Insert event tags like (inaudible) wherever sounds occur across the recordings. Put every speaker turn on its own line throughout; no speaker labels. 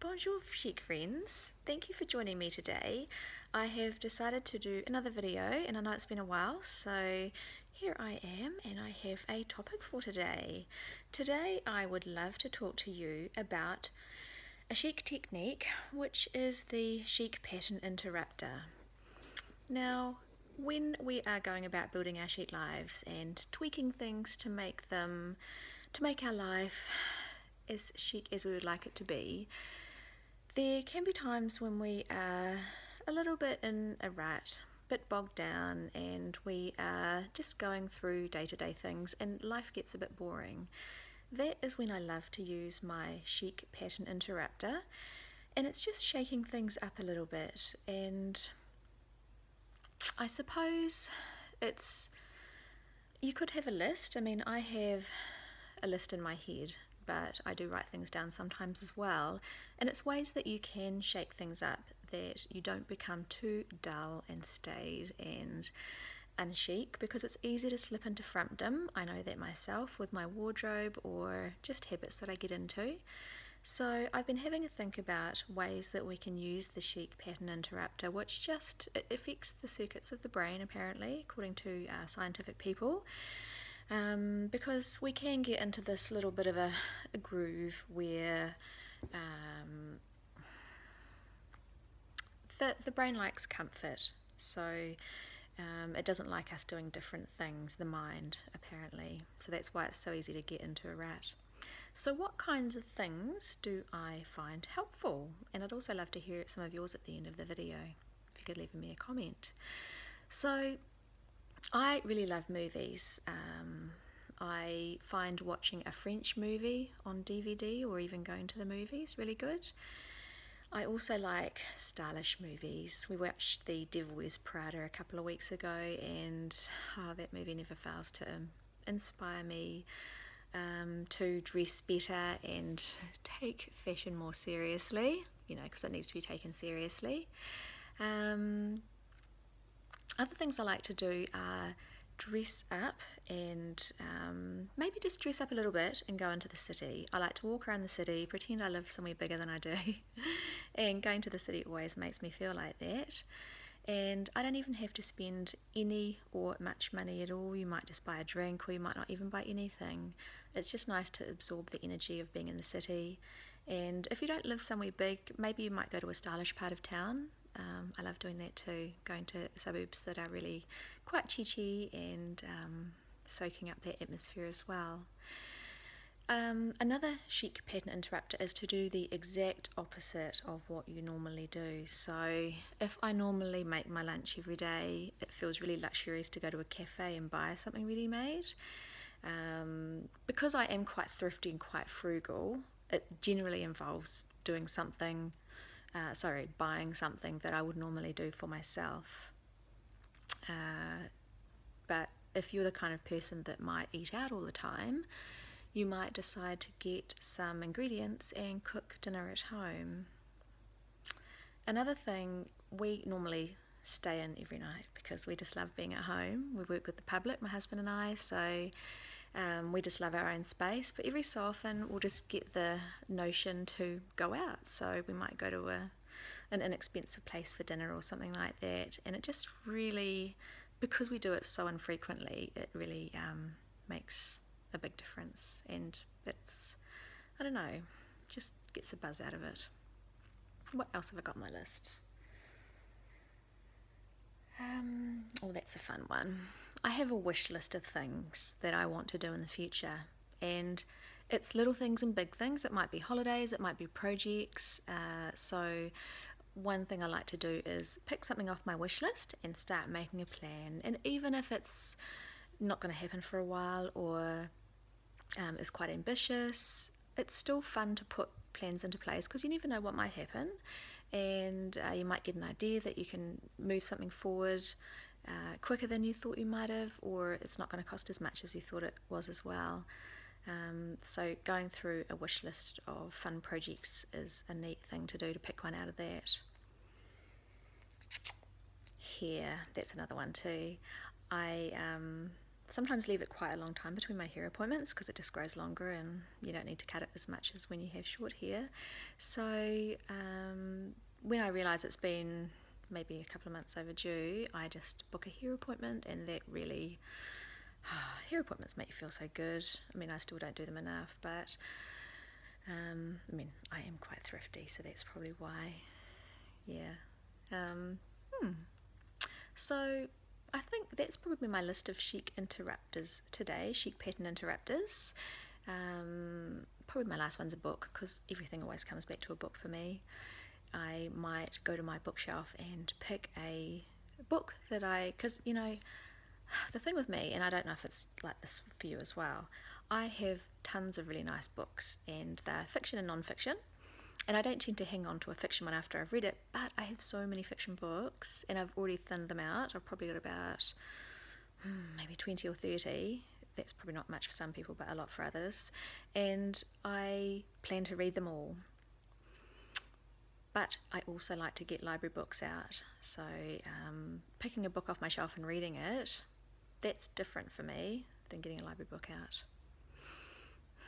Bonjour chic friends, thank you for joining me today. I have decided to do another video and I know it's been a while so here I am and I have a topic for today. Today I would love to talk to you about a chic technique which is the chic pattern interrupter. Now when we are going about building our chic lives and tweaking things to make them to make our life as chic as we would like it to be there can be times when we are a little bit in a rut, bit bogged down, and we are just going through day to day things, and life gets a bit boring. That is when I love to use my chic pattern interrupter, and it's just shaking things up a little bit. And I suppose it's you could have a list. I mean, I have a list in my head but I do write things down sometimes as well. And it's ways that you can shake things up that you don't become too dull and staid and unchic because it's easy to slip into frumpdom. I know that myself with my wardrobe or just habits that I get into. So I've been having a think about ways that we can use the chic pattern interrupter, which just it affects the circuits of the brain apparently, according to uh, scientific people um, because we can get into this little bit of a, a groove where um, the, the brain likes comfort. So um, it doesn't like us doing different things, the mind, apparently. So that's why it's so easy to get into a rut. So, what kinds of things do I find helpful? And I'd also love to hear some of yours at the end of the video, if you could leave me a comment. So, I really love movies. Um, I find watching a French movie on DVD or even going to the movies really good. I also like stylish movies. We watched The Devil Wears Prada a couple of weeks ago, and oh, that movie never fails to inspire me um, to dress better and take fashion more seriously, you know, because it needs to be taken seriously. Um, other things I like to do are dress up and um, maybe just dress up a little bit and go into the city. I like to walk around the city, pretend I live somewhere bigger than I do, (laughs) and going to the city always makes me feel like that. And I don't even have to spend any or much money at all. You might just buy a drink or you might not even buy anything. It's just nice to absorb the energy of being in the city. And if you don't live somewhere big, maybe you might go to a stylish part of town um, I love doing that too, going to suburbs that are really quite chichi and um, soaking up that atmosphere as well. Um, another chic pattern interrupter is to do the exact opposite of what you normally do. So, if I normally make my lunch every day, it feels really luxurious to go to a cafe and buy something ready made. Um, because I am quite thrifty and quite frugal, it generally involves doing something uh, sorry, buying something that I would normally do for myself. Uh, but if you're the kind of person that might eat out all the time, you might decide to get some ingredients and cook dinner at home. Another thing, we normally stay in every night because we just love being at home. We work with the public, my husband and I, so um, we just love our own space, but every so often we'll just get the notion to go out. So we might go to a an inexpensive place for dinner or something like that, and it just really, because we do it so infrequently, it really um, makes a big difference, and it's I don't know, just gets a buzz out of it. What else have I got on my list? Um, oh, that's a fun one. I have a wish list of things that I want to do in the future, and it's little things and big things. It might be holidays, it might be projects. Uh, so, one thing I like to do is pick something off my wish list and start making a plan. And even if it's not going to happen for a while or um, is quite ambitious, it's still fun to put plans into place because you never know what might happen. And uh, you might get an idea that you can move something forward uh, quicker than you thought you might have, or it's not going to cost as much as you thought it was as well. Um, so, going through a wish list of fun projects is a neat thing to do to pick one out of that. Here, that's another one too. I um, sometimes leave it quite a long time between my hair appointments because it just grows longer and you don't need to cut it as much as when you have short hair. So um, when I realise it's been maybe a couple of months overdue, I just book a hair appointment and that really. (sighs) hair appointments make you feel so good. I mean, I still don't do them enough, but um, I mean, I am quite thrifty, so that's probably why. Yeah. Um, hmm. So I think that's probably my list of chic interrupters today, chic pattern interrupters. Um, probably my last one's a book because everything always comes back to a book for me. I might go to my bookshelf and pick a book that I, because you know, (sighs) the thing with me, and I don't know if it's like this for you as well, I have tons of really nice books, and they're fiction and non fiction. And I don't tend to hang on to a fiction one after I've read it, but I have so many fiction books, and I've already thinned them out. I've probably got about hmm, maybe 20 or 30. That's probably not much for some people, but a lot for others. And I plan to read them all. But I also like to get library books out. So um, picking a book off my shelf and reading it, that's different for me than getting a library book out.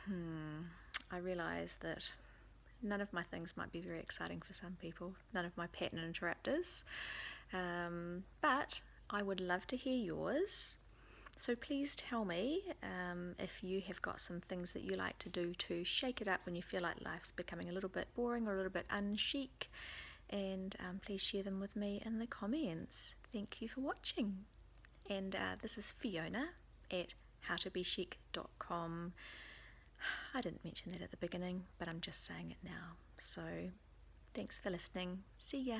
Hmm, I realise that none of my things might be very exciting for some people, none of my pattern interrupters, um, but I would love to hear yours. So please tell me um, if you have got some things that you like to do to shake it up when you feel like life's becoming a little bit boring or a little bit unchic. And um, please share them with me in the comments. Thank you for watching. And uh, this is Fiona at howtobechic.com. (sighs) I didn't mention that at the beginning, but I'm just saying it now. So thanks for listening. See ya.